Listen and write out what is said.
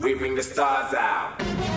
we bring the stars out.